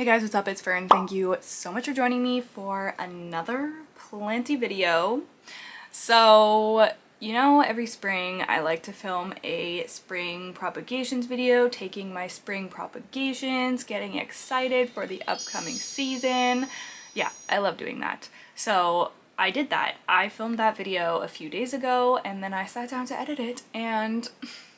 Hey guys, what's up? It's Fern. Thank you so much for joining me for another Plenty video. So, you know, every spring I like to film a spring propagations video, taking my spring propagations, getting excited for the upcoming season. Yeah, I love doing that. So I did that. I filmed that video a few days ago and then I sat down to edit it and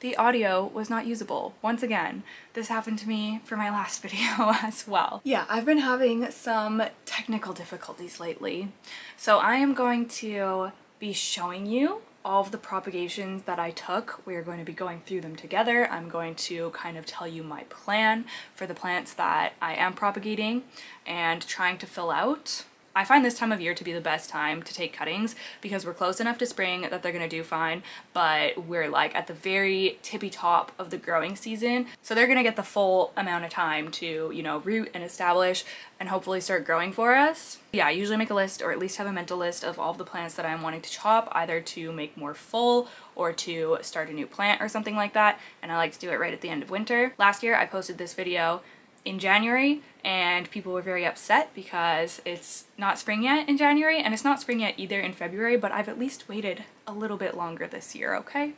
the audio was not usable. Once again, this happened to me for my last video as well. Yeah, I've been having some technical difficulties lately. So I am going to be showing you all of the propagations that I took. We're going to be going through them together. I'm going to kind of tell you my plan for the plants that I am propagating and trying to fill out I find this time of year to be the best time to take cuttings because we're close enough to spring that they're gonna do fine, but we're like at the very tippy top of the growing season. So they're gonna get the full amount of time to, you know, root and establish and hopefully start growing for us. Yeah, I usually make a list or at least have a mental list of all of the plants that I'm wanting to chop either to make more full or to start a new plant or something like that. And I like to do it right at the end of winter. Last year I posted this video in January and people were very upset because it's not spring yet in January and it's not spring yet either in February but I've at least waited a little bit longer this year, okay?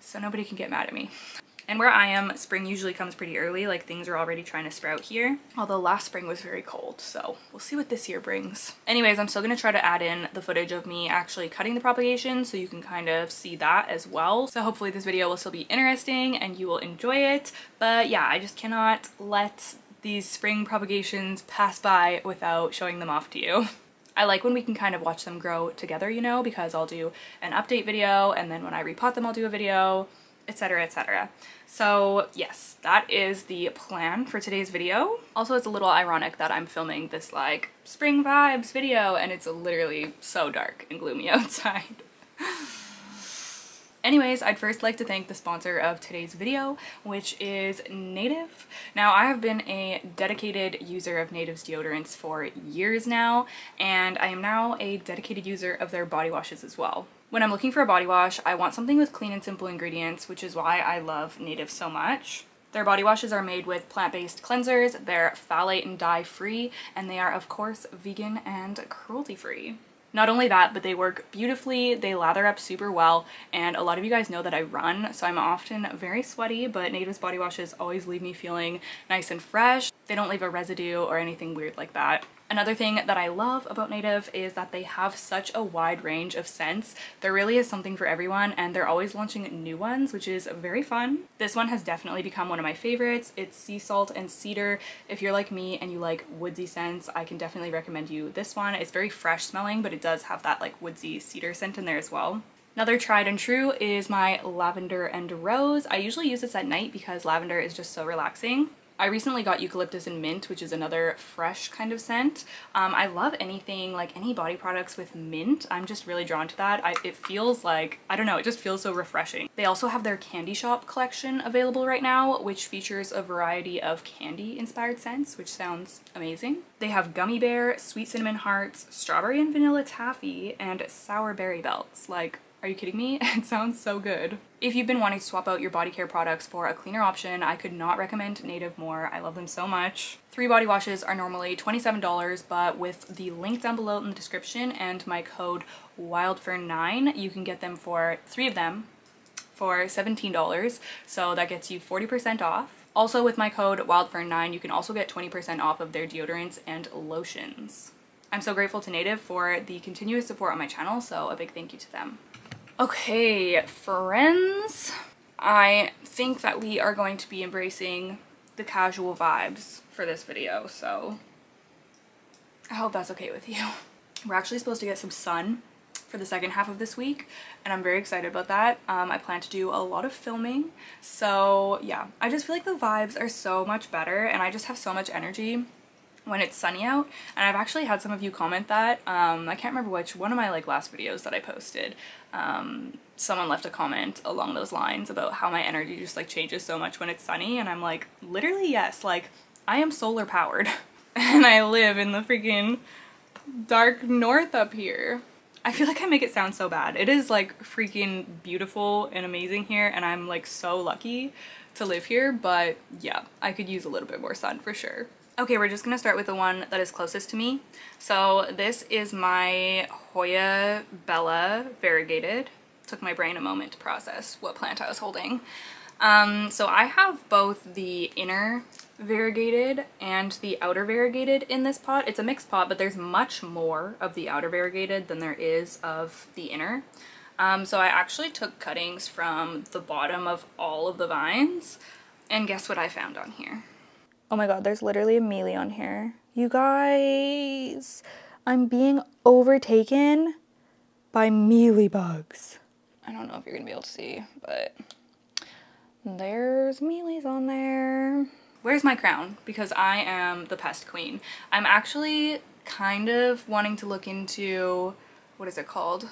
So nobody can get mad at me. And where I am, spring usually comes pretty early, like things are already trying to sprout here. Although last spring was very cold, so we'll see what this year brings. Anyways, I'm still gonna try to add in the footage of me actually cutting the propagation so you can kind of see that as well. So hopefully this video will still be interesting and you will enjoy it. But yeah, I just cannot let these spring propagations pass by without showing them off to you. I like when we can kind of watch them grow together, you know, because I'll do an update video and then when I repot them I'll do a video etc etc so yes that is the plan for today's video. Also it's a little ironic that i'm filming this like spring vibes video and it's literally so dark and gloomy outside Anyways, I'd first like to thank the sponsor of today's video, which is Native. Now, I have been a dedicated user of Native's deodorants for years now, and I am now a dedicated user of their body washes as well. When I'm looking for a body wash, I want something with clean and simple ingredients, which is why I love Native so much. Their body washes are made with plant-based cleansers, they're phthalate and dye free, and they are of course vegan and cruelty free. Not only that, but they work beautifully, they lather up super well, and a lot of you guys know that I run, so I'm often very sweaty, but Native's body washes always leave me feeling nice and fresh. They don't leave a residue or anything weird like that. Another thing that I love about Native is that they have such a wide range of scents. There really is something for everyone and they're always launching new ones, which is very fun. This one has definitely become one of my favorites. It's sea salt and cedar. If you're like me and you like woodsy scents, I can definitely recommend you this one. It's very fresh smelling, but it does have that like woodsy cedar scent in there as well. Another tried and true is my lavender and rose. I usually use this at night because lavender is just so relaxing. I recently got eucalyptus and mint, which is another fresh kind of scent. Um, I love anything, like any body products with mint. I'm just really drawn to that. I, it feels like, I don't know, it just feels so refreshing. They also have their candy shop collection available right now, which features a variety of candy inspired scents, which sounds amazing. They have gummy bear, sweet cinnamon hearts, strawberry and vanilla taffy, and sour berry belts. Like, are you kidding me? It sounds so good. If you've been wanting to swap out your body care products for a cleaner option, I could not recommend Native more. I love them so much. Three body washes are normally $27, but with the link down below in the description and my code WILDFERN9, you can get them for three of them for $17. So that gets you 40% off. Also with my code WILDFERN9, you can also get 20% off of their deodorants and lotions. I'm so grateful to Native for the continuous support on my channel, so a big thank you to them. Okay, friends, I think that we are going to be embracing the casual vibes for this video, so I hope that's okay with you. We're actually supposed to get some sun for the second half of this week and I'm very excited about that. Um, I plan to do a lot of filming so yeah I just feel like the vibes are so much better and I just have so much energy when it's sunny out and I've actually had some of you comment that um, I can't remember which one of my like last videos that I posted um, someone left a comment along those lines about how my energy just like changes so much when it's sunny and I'm like literally yes like I am solar powered and I live in the freaking dark north up here I feel like I make it sound so bad it is like freaking beautiful and amazing here and I'm like so lucky to live here, but yeah, I could use a little bit more sun for sure. Okay, we're just gonna start with the one that is closest to me. So this is my Hoya Bella variegated. Took my brain a moment to process what plant I was holding. Um, so I have both the inner variegated and the outer variegated in this pot. It's a mixed pot, but there's much more of the outer variegated than there is of the inner. Um, so I actually took cuttings from the bottom of all of the vines, and guess what I found on here? Oh my god, there's literally a mealy on here. You guys, I'm being overtaken by mealy bugs. I don't know if you're gonna be able to see, but there's mealies on there. Where's my crown? Because I am the pest queen. I'm actually kind of wanting to look into, what is it called?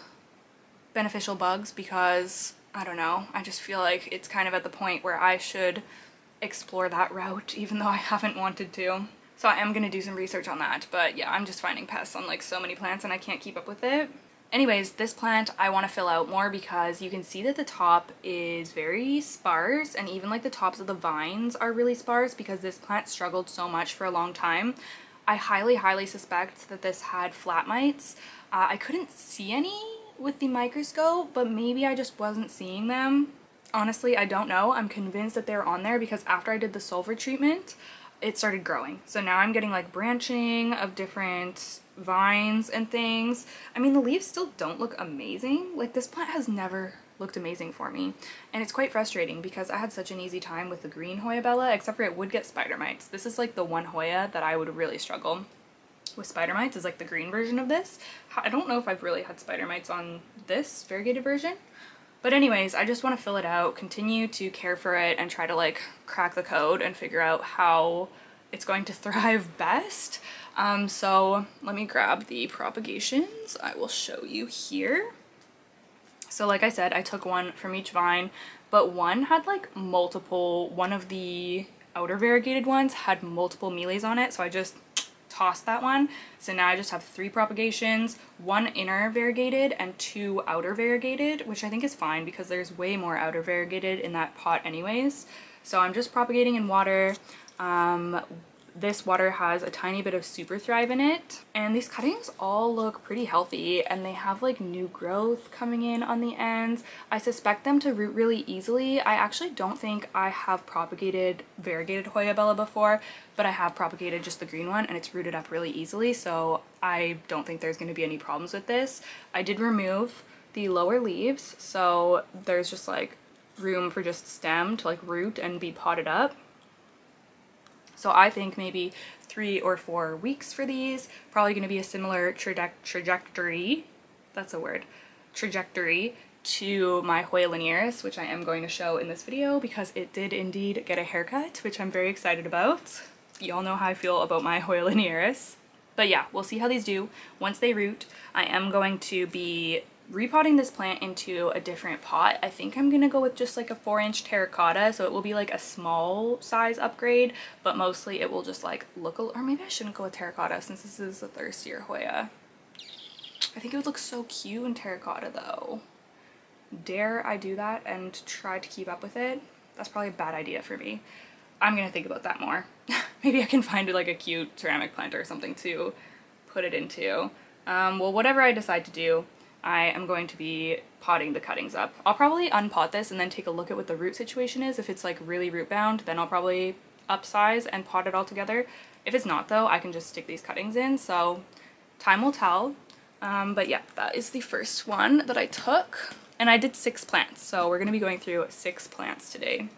Beneficial bugs because, I don't know, I just feel like it's kind of at the point where I should explore that route even though I haven't wanted to. So I am going to do some research on that, but yeah, I'm just finding pests on like so many plants and I can't keep up with it. Anyways, this plant I want to fill out more because you can see that the top is very sparse and even like the tops of the vines are really sparse because this plant struggled so much for a long time. I highly, highly suspect that this had flat mites. Uh, I couldn't see any with the microscope, but maybe I just wasn't seeing them honestly, I don't know. I'm convinced that they're on there because after I did the sulfur treatment, it started growing. So now I'm getting like branching of different vines and things. I mean, the leaves still don't look amazing. Like this plant has never looked amazing for me. And it's quite frustrating because I had such an easy time with the green Hoya Bella, except for it would get spider mites. This is like the one Hoya that I would really struggle with spider mites is like the green version of this. I don't know if I've really had spider mites on this variegated version, but anyways, I just want to fill it out, continue to care for it, and try to like crack the code and figure out how it's going to thrive best. Um, so let me grab the propagations. I will show you here. So like I said, I took one from each vine, but one had like multiple, one of the outer variegated ones had multiple mealies on it, so I just tossed that one. So now I just have three propagations, one inner variegated and two outer variegated, which I think is fine because there's way more outer variegated in that pot anyways. So I'm just propagating in water. Um, this water has a tiny bit of super thrive in it and these cuttings all look pretty healthy and they have like new growth coming in on the ends. I suspect them to root really easily. I actually don't think I have propagated variegated Hoya Bella before but I have propagated just the green one and it's rooted up really easily so I don't think there's going to be any problems with this. I did remove the lower leaves so there's just like room for just stem to like root and be potted up so I think maybe three or four weeks for these. Probably going to be a similar traje trajectory, that's a word, trajectory to my Hoya linearis, which I am going to show in this video because it did indeed get a haircut, which I'm very excited about. Y'all know how I feel about my Hoya linearis. But yeah, we'll see how these do. Once they root, I am going to be repotting this plant into a different pot. I think I'm gonna go with just like a four inch terracotta so it will be like a small size upgrade but mostly it will just like look a or maybe I shouldn't go with terracotta since this is a thirstier Hoya. I think it would look so cute in terracotta though. Dare I do that and try to keep up with it? That's probably a bad idea for me. I'm gonna think about that more. maybe I can find like a cute ceramic plant or something to put it into. Um, well, whatever I decide to do, I am going to be potting the cuttings up. I'll probably unpot this and then take a look at what the root situation is. If it's like really root bound, then I'll probably upsize and pot it all together. If it's not though, I can just stick these cuttings in. So time will tell. Um, but yeah, that is the first one that I took. And I did six plants, so we're going to be going through six plants today.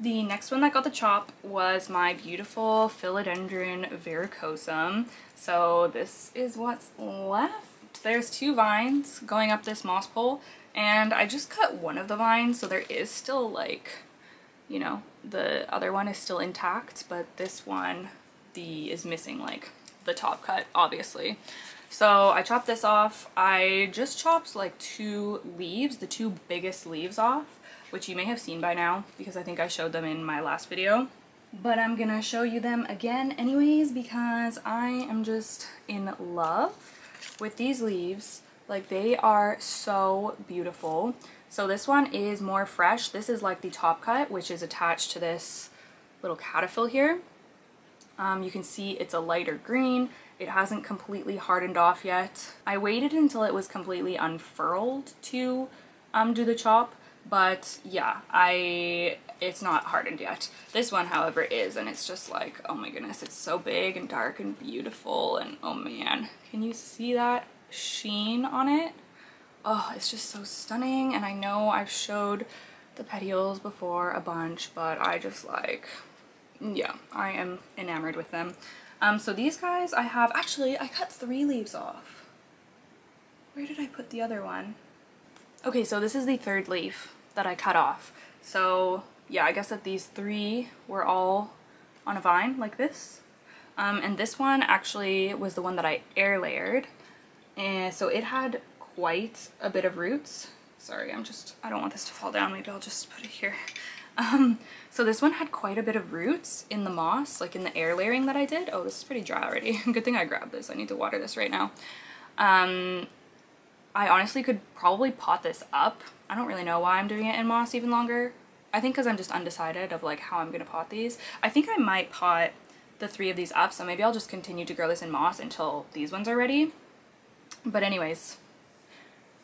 The next one that got the chop was my beautiful Philodendron verrucosum. So this is what's left there's two vines going up this moss pole and I just cut one of the vines so there is still like you know the other one is still intact but this one the is missing like the top cut obviously. So I chopped this off. I just chopped like two leaves the two biggest leaves off which you may have seen by now because I think I showed them in my last video. But I'm gonna show you them again anyways because I am just in love with these leaves, Like they are so beautiful. So this one is more fresh. This is like the top cut, which is attached to this little cataphyll here. Um, you can see it's a lighter green. It hasn't completely hardened off yet. I waited until it was completely unfurled to um, do the chop, but yeah, I it's not hardened yet. This one, however, is, and it's just like, oh my goodness, it's so big and dark and beautiful, and oh man, can you see that sheen on it? Oh, it's just so stunning, and I know I've showed the petioles before a bunch, but I just like, yeah, I am enamored with them. Um, so these guys I have, actually, I cut three leaves off. Where did I put the other one? Okay, so this is the third leaf that I cut off. So yeah, I guess that these three were all on a vine like this. Um, and this one actually was the one that I air layered. And so it had quite a bit of roots. Sorry, I'm just, I don't want this to fall down. Maybe I'll just put it here. Um, so this one had quite a bit of roots in the moss, like in the air layering that I did. Oh, this is pretty dry already. Good thing I grabbed this. I need to water this right now. Um, I honestly could probably pot this up. I don't really know why I'm doing it in moss even longer. I think because I'm just undecided of like how I'm going to pot these. I think I might pot the three of these up, so maybe I'll just continue to grow this in moss until these ones are ready. But anyways,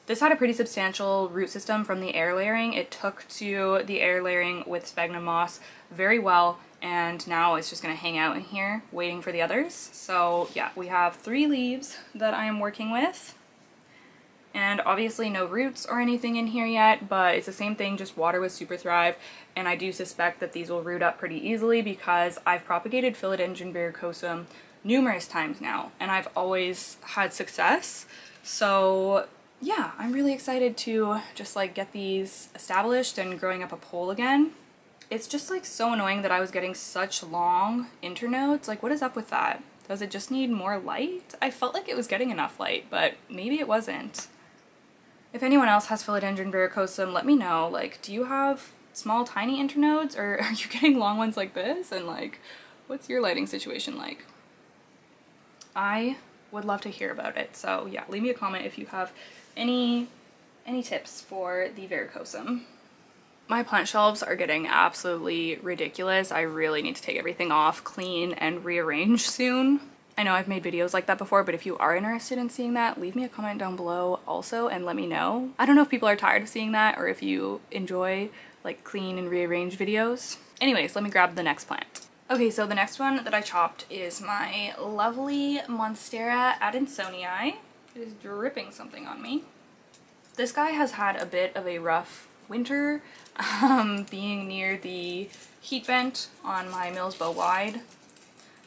this had a pretty substantial root system from the air layering. It took to the air layering with sphagnum moss very well, and now it's just going to hang out in here waiting for the others. So yeah, we have three leaves that I am working with and obviously no roots or anything in here yet, but it's the same thing, just water with Super Thrive, and I do suspect that these will root up pretty easily because I've propagated Philodendron verrucosum numerous times now, and I've always had success. So yeah, I'm really excited to just like get these established and growing up a pole again. It's just like so annoying that I was getting such long internodes. Like what is up with that? Does it just need more light? I felt like it was getting enough light, but maybe it wasn't. If anyone else has philodendron verrucosum, let me know. Like, do you have small tiny internodes or are you getting long ones like this? And like, what's your lighting situation like? I would love to hear about it. So yeah, leave me a comment if you have any any tips for the verrucosum. My plant shelves are getting absolutely ridiculous. I really need to take everything off, clean, and rearrange soon. I know I've made videos like that before, but if you are interested in seeing that, leave me a comment down below also and let me know. I don't know if people are tired of seeing that or if you enjoy like clean and rearrange videos. Anyways, let me grab the next plant. Okay, so the next one that I chopped is my lovely Monstera adansonii. It is dripping something on me. This guy has had a bit of a rough winter, um, being near the heat vent on my Milsbo Wide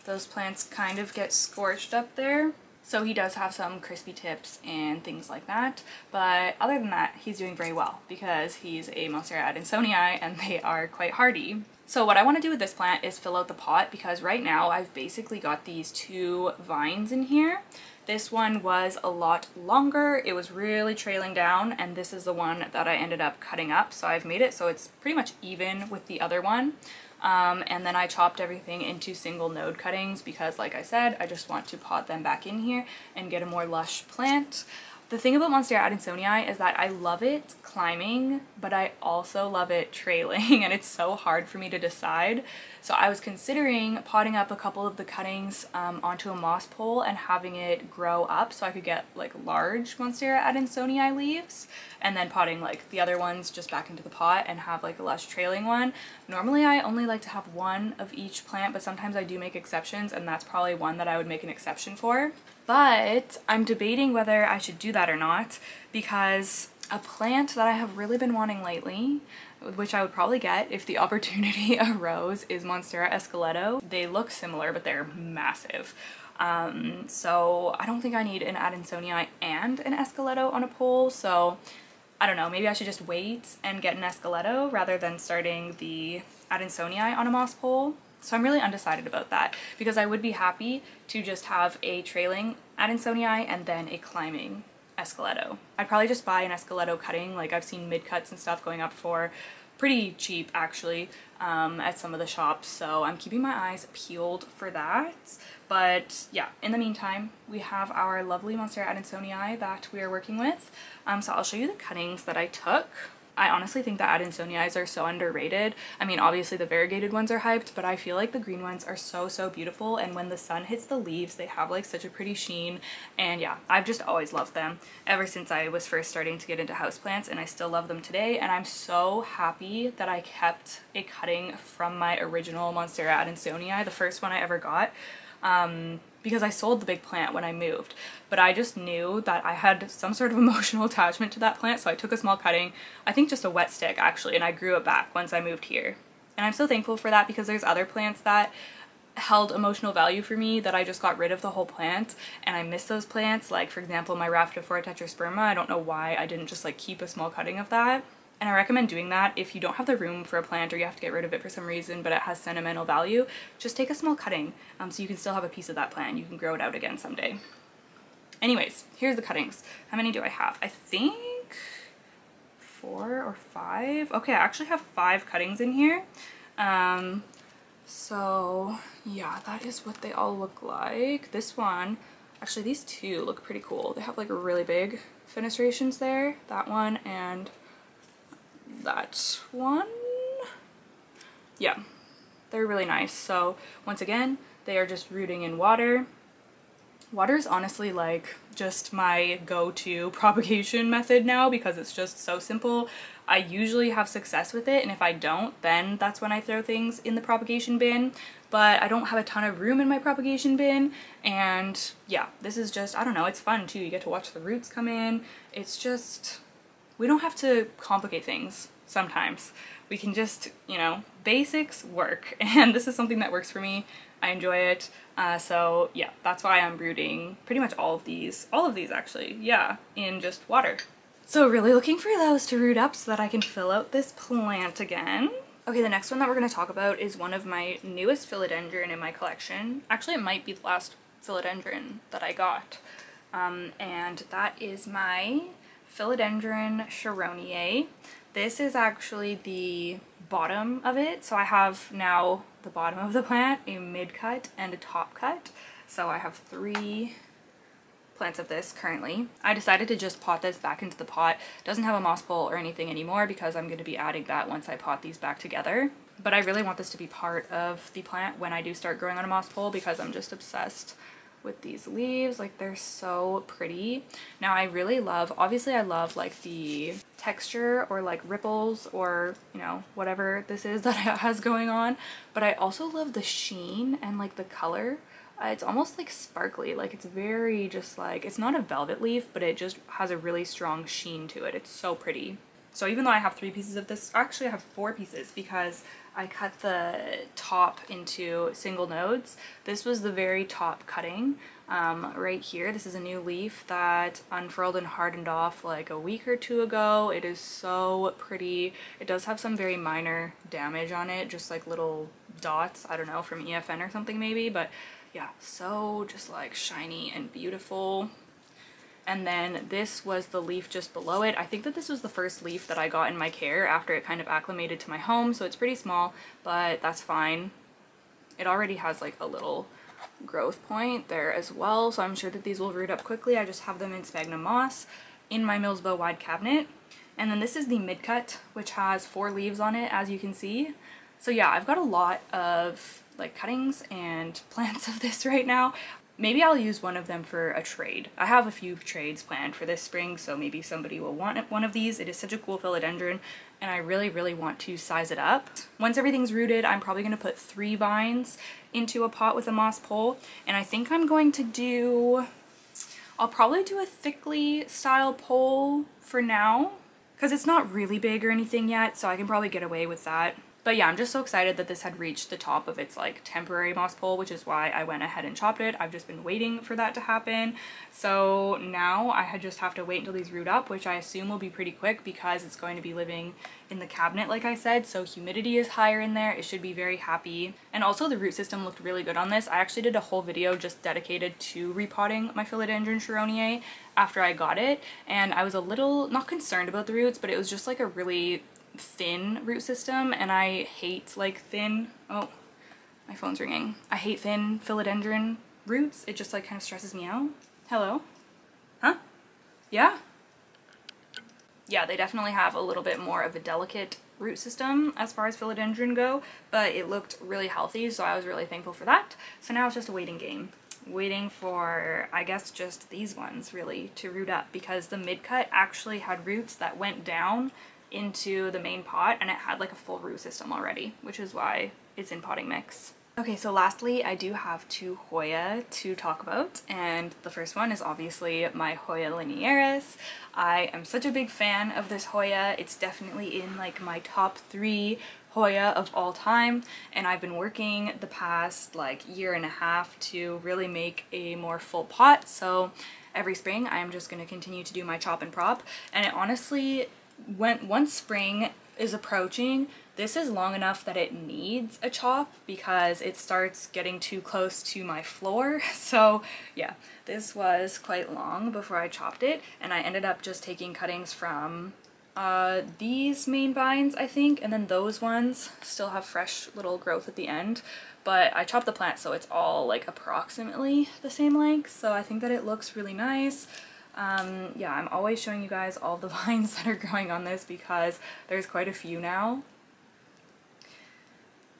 those plants kind of get scorched up there. So he does have some crispy tips and things like that. But other than that, he's doing very well because he's a Monstera adansonii and they are quite hardy. So what I want to do with this plant is fill out the pot because right now I've basically got these two vines in here. This one was a lot longer, it was really trailing down, and this is the one that I ended up cutting up. So I've made it so it's pretty much even with the other one. Um, and then I chopped everything into single node cuttings because like I said, I just want to pot them back in here and get a more lush plant. The thing about Monstera adansonii is that I love it climbing, but I also love it trailing and it's so hard for me to decide. So I was considering potting up a couple of the cuttings um, onto a moss pole and having it grow up so I could get like large Monstera adansonii leaves and then potting like the other ones just back into the pot and have like a less trailing one. Normally I only like to have one of each plant, but sometimes I do make exceptions and that's probably one that I would make an exception for. But I'm debating whether I should do that or not because a plant that I have really been wanting lately which I would probably get if the opportunity arose, is Monstera esqueleto. They look similar, but they're massive. Um, so I don't think I need an Adansonii and an Esqueleto on a pole, so I don't know, maybe I should just wait and get an Esqueleto rather than starting the Adansonii on a moss pole. So I'm really undecided about that because I would be happy to just have a trailing Adansonii and then a climbing Esqueleto. I'd probably just buy an Esqueleto cutting, like I've seen mid-cuts and stuff going up for pretty cheap actually um, at some of the shops so I'm keeping my eyes peeled for that. But yeah in the meantime we have our lovely Monstera Adansonii that we are working with. Um, so I'll show you the cuttings that I took I honestly think the eyes are so underrated. I mean, obviously the variegated ones are hyped, but I feel like the green ones are so, so beautiful. And when the sun hits the leaves, they have like such a pretty sheen. And yeah, I've just always loved them ever since I was first starting to get into houseplants and I still love them today. And I'm so happy that I kept a cutting from my original Monstera Adansonii, the first one I ever got. Um, because I sold the big plant when I moved. But I just knew that I had some sort of emotional attachment to that plant, so I took a small cutting, I think just a wet stick actually, and I grew it back once I moved here. And I'm so thankful for that because there's other plants that held emotional value for me that I just got rid of the whole plant and I miss those plants like for example my Rhaphidophora tetrasperma I don't know why I didn't just like keep a small cutting of that and I recommend doing that if you don't have the room for a plant or you have to get rid of it for some reason, but it has sentimental value, just take a small cutting um, so you can still have a piece of that plant. You can grow it out again someday. Anyways, here's the cuttings. How many do I have? I think four or five. Okay, I actually have five cuttings in here. Um, so yeah, that is what they all look like. This one, actually these two look pretty cool. They have like really big fenestrations there. That one and that one. Yeah, they're really nice. So once again, they are just rooting in water. Water is honestly like just my go-to propagation method now because it's just so simple. I usually have success with it and if I don't then that's when I throw things in the propagation bin but I don't have a ton of room in my propagation bin and yeah this is just I don't know it's fun too you get to watch the roots come in it's just we don't have to complicate things sometimes. We can just, you know, basics work. And this is something that works for me. I enjoy it. Uh, so yeah, that's why I'm brooding pretty much all of these, all of these actually, yeah, in just water. So really looking for those to root up so that I can fill out this plant again. Okay, the next one that we're going to talk about is one of my newest philodendron in my collection. Actually, it might be the last philodendron that I got. Um, and that is my Philodendron sharoniae. This is actually the bottom of it. So I have now the bottom of the plant, a mid cut, and a top cut. So I have three plants of this currently. I decided to just pot this back into the pot. Doesn't have a moss pole or anything anymore because I'm going to be adding that once I pot these back together. But I really want this to be part of the plant when I do start growing on a moss pole because I'm just obsessed with these leaves. Like they're so pretty. Now I really love, obviously I love like the texture or like ripples or you know whatever this is that it has going on. But I also love the sheen and like the color. Uh, it's almost like sparkly like it's very just like it's not a velvet leaf but it just has a really strong sheen to it it's so pretty so even though I have three pieces of this actually I have four pieces because I cut the top into single nodes. This was the very top cutting um, right here. This is a new leaf that unfurled and hardened off like a week or two ago. It is so pretty. It does have some very minor damage on it, just like little dots, I don't know, from EFN or something maybe, but yeah, so just like shiny and beautiful and then this was the leaf just below it. I think that this was the first leaf that I got in my care after it kind of acclimated to my home, so it's pretty small, but that's fine. It already has like a little growth point there as well, so I'm sure that these will root up quickly. I just have them in sphagnum moss in my Milsbo wide cabinet. And then this is the mid-cut, which has four leaves on it, as you can see. So yeah, I've got a lot of like cuttings and plants of this right now. Maybe I'll use one of them for a trade. I have a few trades planned for this spring, so maybe somebody will want one of these. It is such a cool philodendron, and I really, really want to size it up. Once everything's rooted, I'm probably going to put three vines into a pot with a moss pole, and I think I'm going to do... I'll probably do a thickly style pole for now, because it's not really big or anything yet, so I can probably get away with that. But yeah, I'm just so excited that this had reached the top of its like temporary moss pole, which is why I went ahead and chopped it. I've just been waiting for that to happen. So now I just have to wait until these root up, which I assume will be pretty quick because it's going to be living in the cabinet, like I said. So humidity is higher in there. It should be very happy. And also the root system looked really good on this. I actually did a whole video just dedicated to repotting my Philodendron sharoniae after I got it. And I was a little, not concerned about the roots, but it was just like a really thin root system and I hate like thin, oh, my phone's ringing. I hate thin philodendron roots. It just like kind of stresses me out. Hello? Huh? Yeah? Yeah, they definitely have a little bit more of a delicate root system as far as philodendron go, but it looked really healthy, so I was really thankful for that. So now it's just a waiting game. Waiting for, I guess, just these ones, really, to root up, because the mid-cut actually had roots that went down into the main pot, and it had like a full root system already, which is why it's in potting mix. Okay, so lastly, I do have two Hoya to talk about, and the first one is obviously my Hoya linearis. I am such a big fan of this Hoya. It's definitely in like my top three Hoya of all time, and I've been working the past like year and a half to really make a more full pot, so every spring I'm just going to continue to do my chop and prop, and it honestly, when once spring is approaching, this is long enough that it needs a chop because it starts getting too close to my floor. So yeah, this was quite long before I chopped it and I ended up just taking cuttings from uh, these main vines, I think, and then those ones still have fresh little growth at the end. But I chopped the plant so it's all like approximately the same length, so I think that it looks really nice. Um, yeah, I'm always showing you guys all the vines that are growing on this because there's quite a few now.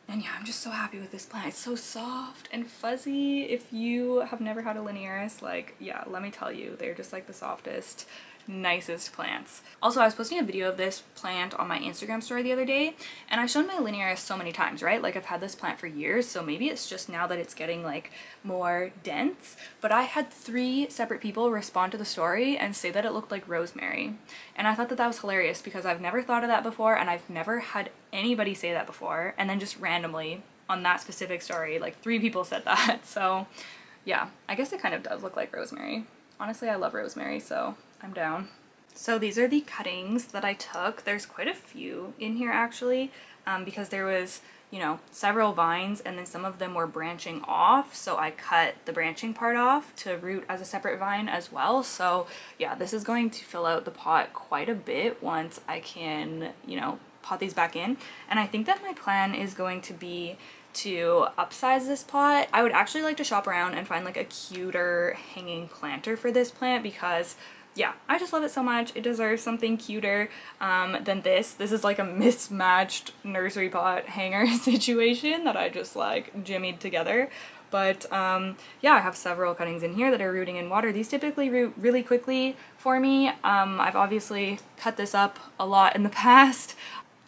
And yeah, I'm just so happy with this plant. It's so soft and fuzzy. If you have never had a linearis, like, yeah, let me tell you, they're just like the softest nicest plants. Also, I was posting a video of this plant on my Instagram story the other day, and I've shown my linearis so many times, right? Like, I've had this plant for years, so maybe it's just now that it's getting, like, more dense, but I had three separate people respond to the story and say that it looked like rosemary. And I thought that that was hilarious because I've never thought of that before, and I've never had anybody say that before, and then just randomly on that specific story, like, three people said that, so yeah, I guess it kind of does look like rosemary. Honestly, I love rosemary, so I'm down. So these are the cuttings that I took. There's quite a few in here actually um, because there was, you know, several vines and then some of them were branching off. So I cut the branching part off to root as a separate vine as well. So yeah, this is going to fill out the pot quite a bit once I can, you know, pot these back in. And I think that my plan is going to be to upsize this pot. I would actually like to shop around and find like a cuter hanging planter for this plant because yeah, I just love it so much. It deserves something cuter um, than this. This is like a mismatched nursery pot hanger situation that I just like jimmied together. But um, yeah, I have several cuttings in here that are rooting in water. These typically root really quickly for me. Um, I've obviously cut this up a lot in the past.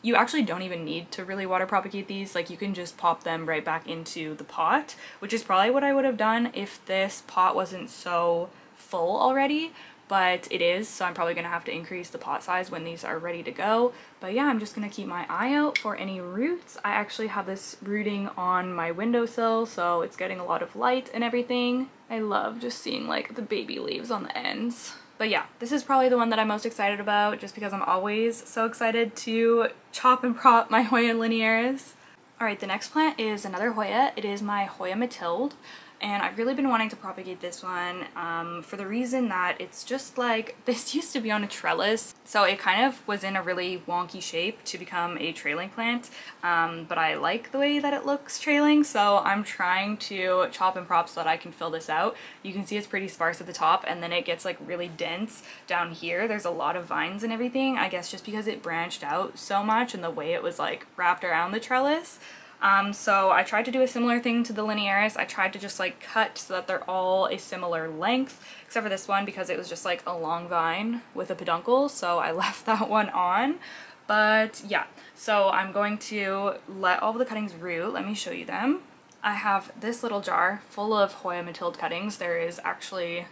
You actually don't even need to really water propagate these, like you can just pop them right back into the pot, which is probably what I would have done if this pot wasn't so full already but it is, so I'm probably to have to increase the pot size when these are ready to go. But yeah, I'm just to keep my eye out for any roots. I actually have this rooting on my windowsill, so it's getting a lot of light and everything. I love just seeing like the baby leaves on the ends. But yeah, this is probably the one that I'm most excited about just because I'm always so excited to chop and prop my Hoya linearis. Alright, the next plant is another Hoya. It is my Hoya Mathilde and I've really been wanting to propagate this one um, for the reason that it's just like this used to be on a trellis so it kind of was in a really wonky shape to become a trailing plant um, but I like the way that it looks trailing so I'm trying to chop and prop so that I can fill this out. You can see it's pretty sparse at the top and then it gets like really dense down here. There's a lot of vines and everything I guess just because it branched out so much and the way it was like wrapped around the trellis. Um, so I tried to do a similar thing to the linearis. I tried to just like cut so that they're all a similar length, except for this one because it was just like a long vine with a peduncle, so I left that one on. But yeah, so I'm going to let all the cuttings root. Let me show you them. I have this little jar full of Hoya Mathilde cuttings. There is actually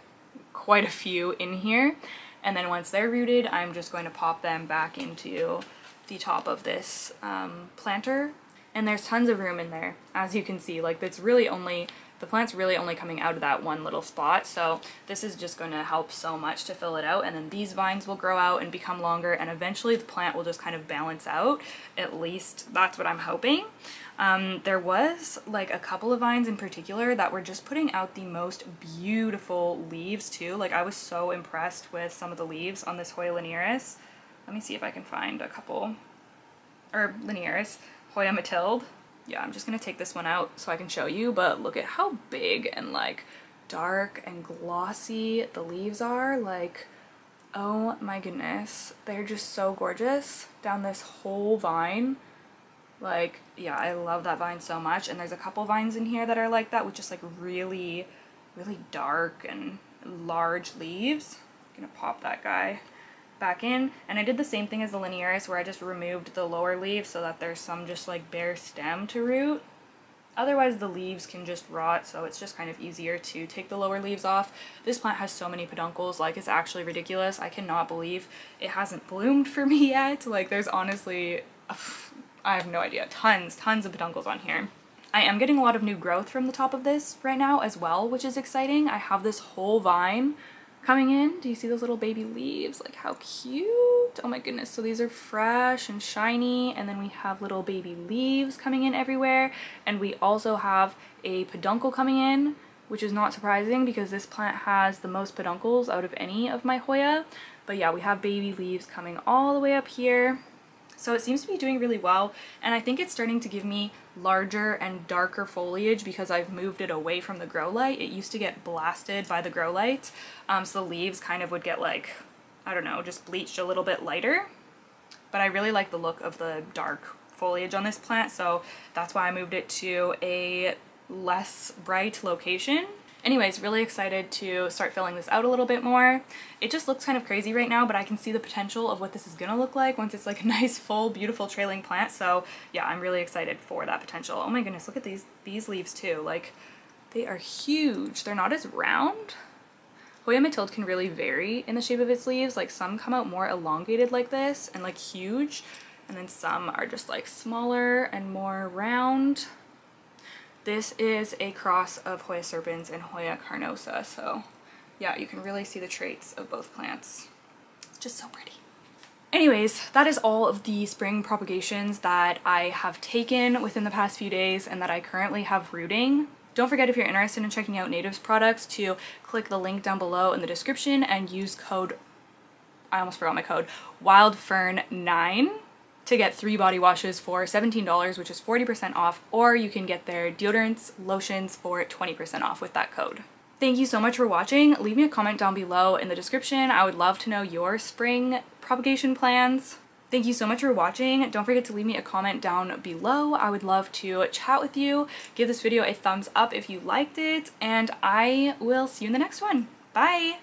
quite a few in here. And then once they're rooted, I'm just going to pop them back into the top of this um, planter and there's tons of room in there as you can see. Like it's really only the plant's really only coming out of that one little spot. So this is just going to help so much to fill it out. And then these vines will grow out and become longer and eventually the plant will just kind of balance out. At least that's what I'm hoping. Um, there was like a couple of vines in particular that were just putting out the most beautiful leaves too. Like I was so impressed with some of the leaves on this Hoya linearis. Let me see if I can find a couple. Or linearis, Hoya Mathilde. Yeah, I'm just gonna take this one out so I can show you, but look at how big and like dark and glossy the leaves are. Like, oh my goodness. They're just so gorgeous down this whole vine. Like, yeah, I love that vine so much. And there's a couple vines in here that are like that with just like really, really dark and large leaves. I'm gonna pop that guy back in. And I did the same thing as the linearis where I just removed the lower leaves so that there's some just like bare stem to root. Otherwise the leaves can just rot, so it's just kind of easier to take the lower leaves off. This plant has so many peduncles, like it's actually ridiculous. I cannot believe it hasn't bloomed for me yet. Like there's honestly, I have no idea, tons, tons of peduncles on here. I am getting a lot of new growth from the top of this right now as well, which is exciting. I have this whole vine coming in. Do you see those little baby leaves? Like how cute. Oh my goodness. So these are fresh and shiny and then we have little baby leaves coming in everywhere. And we also have a peduncle coming in, which is not surprising because this plant has the most peduncles out of any of my Hoya. But yeah, we have baby leaves coming all the way up here. So it seems to be doing really well and I think it's starting to give me larger and darker foliage because I've moved it away from the grow light. It used to get blasted by the grow light um, so the leaves kind of would get like, I don't know, just bleached a little bit lighter. But I really like the look of the dark foliage on this plant so that's why I moved it to a less bright location Anyways, really excited to start filling this out a little bit more. It just looks kind of crazy right now, but I can see the potential of what this is gonna look like once it's like a nice, full, beautiful trailing plant. So yeah, I'm really excited for that potential. Oh my goodness, look at these, these leaves too. Like, they are huge. They're not as round. Hoya Mathilde can really vary in the shape of its leaves. Like some come out more elongated like this and like huge, and then some are just like smaller and more round. This is a cross of Hoya serpens and Hoya carnosa, so yeah, you can really see the traits of both plants. It's just so pretty. Anyways, that is all of the spring propagations that I have taken within the past few days and that I currently have rooting. Don't forget if you're interested in checking out Natives products to click the link down below in the description and use code, I almost forgot my code, WildFern9 to get three body washes for $17, which is 40% off, or you can get their deodorants, lotions for 20% off with that code. Thank you so much for watching. Leave me a comment down below in the description. I would love to know your spring propagation plans. Thank you so much for watching. Don't forget to leave me a comment down below. I would love to chat with you. Give this video a thumbs up if you liked it, and I will see you in the next one. Bye!